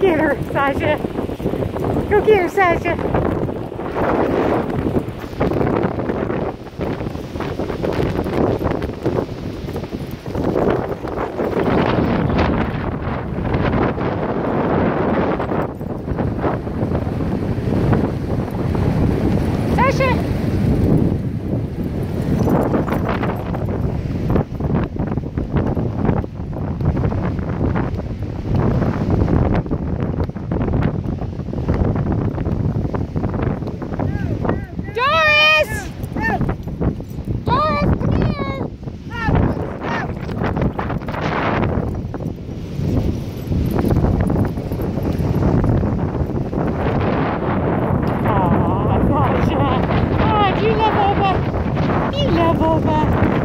get her, Sasha. Go get her, Sasha. Aw, Sasha.